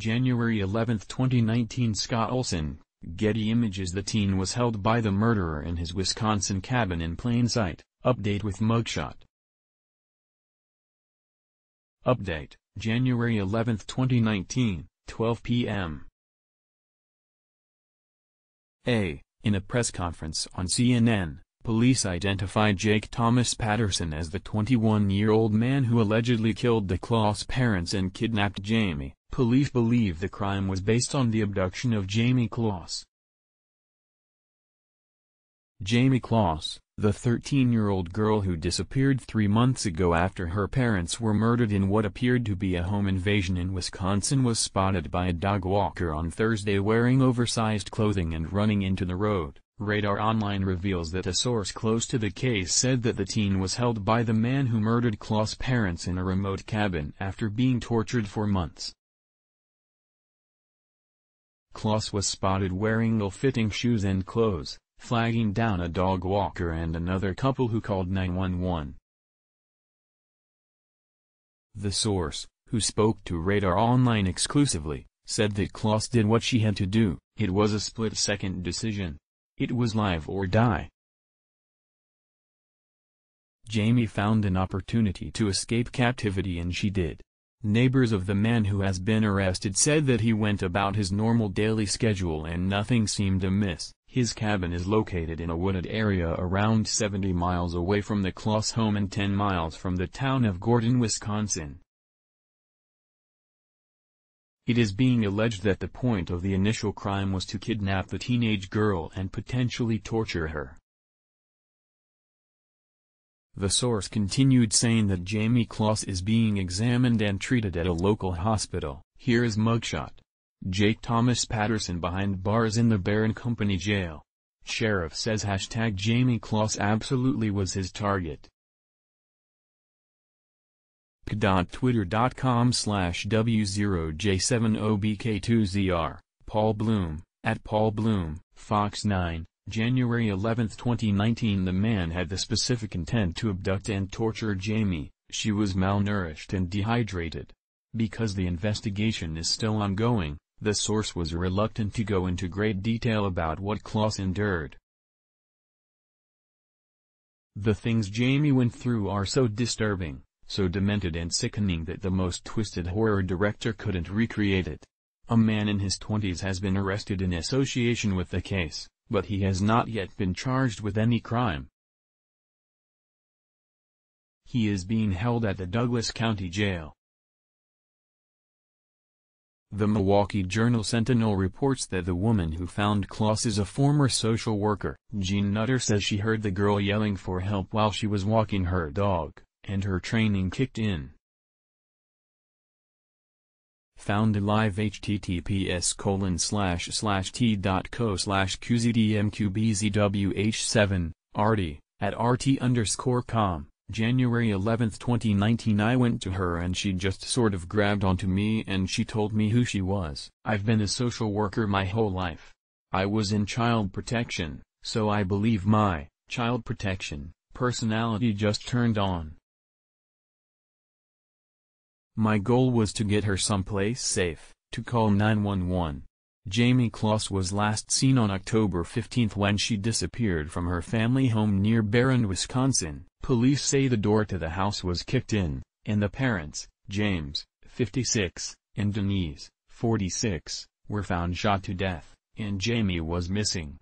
January 11, 2019 Scott Olson, Getty Images The teen was held by the murderer in his Wisconsin cabin in plain sight, update with mugshot. Update, January 11, 2019, 12 p.m. A. In a press conference on CNN, police identified Jake Thomas Patterson as the 21-year-old man who allegedly killed the Closs parents and kidnapped Jayme. Police believe the crime was based on the abduction of Jayme Closs. Jayme Closs, the 13-year-old girl who disappeared three months ago after her parents were murdered in what appeared to be a home invasion in Wisconsin was spotted by a dog walker on Thursday wearing oversized clothing and running into the road. Radar Online reveals that a source close to the case said that the teen was held by the man who murdered Closs' parents in a remote cabin after being tortured for months. Closs was spotted wearing ill-fitting shoes and clothes, flagging down a dog walker and another couple who called 911. The source, who spoke to Radar Online exclusively, said that Closs did what she had to do, it was a split-second decision. It was live or die. Jayme found an opportunity to escape captivity and she did. Neighbors of the man who has been arrested said that he went about his normal daily schedule and nothing seemed amiss. His cabin is located in a wooded area around 70 miles away from the Closs home and 10 miles from the town of Gordon, Wisconsin. It is being alleged that the point of the initial crime was to kidnap the teenage girl and potentially torture her. The source continued saying that Jayme Closs is being examined and treated at a local hospital. Here is mugshot. Jake Thomas Patterson behind bars in the Barron County jail. Sheriff says hashtag Jayme Closs absolutely was his target. Twitter.com slash W0J70BK2ZR, Paul Blume, at Paul Blume, Fox 9, January 11, 2019 The man had the specific intent to abduct and torture Jayme, she was malnourished and dehydrated. Because the investigation is still ongoing, the source was reluctant to go into great detail about what Closs endured. The things Jayme went through are so disturbing, so demented and sickening that the most twisted horror director couldn't recreate it. A man in his twenties has been arrested in association with the case but he has not yet been charged with any crime. He is being held at the Douglas County Jail. The Milwaukee Journal Sentinel reports that the woman who found Closs is a former social worker. Jean Nutter says she heard the girl yelling for help while she was walking her dog, and her training kicked in. Found alive https colon slash slash t.co slash qzdmqbzwh7, arty, at rt underscore com. January 11, 2019 I went to her and she just sort of grabbed onto me and she told me who she was. I've been a social worker my whole life. I was in child protection, so I believe my, child protection, personality just turned on. My goal was to get her someplace safe, to call 911. Jayme Closs was last seen on October 15 when she disappeared from her family home near Barron, Wisconsin. Police say the door to the house was kicked in, and the parents, James, 56, and Denise, 46, were found shot to death, and Jayme was missing.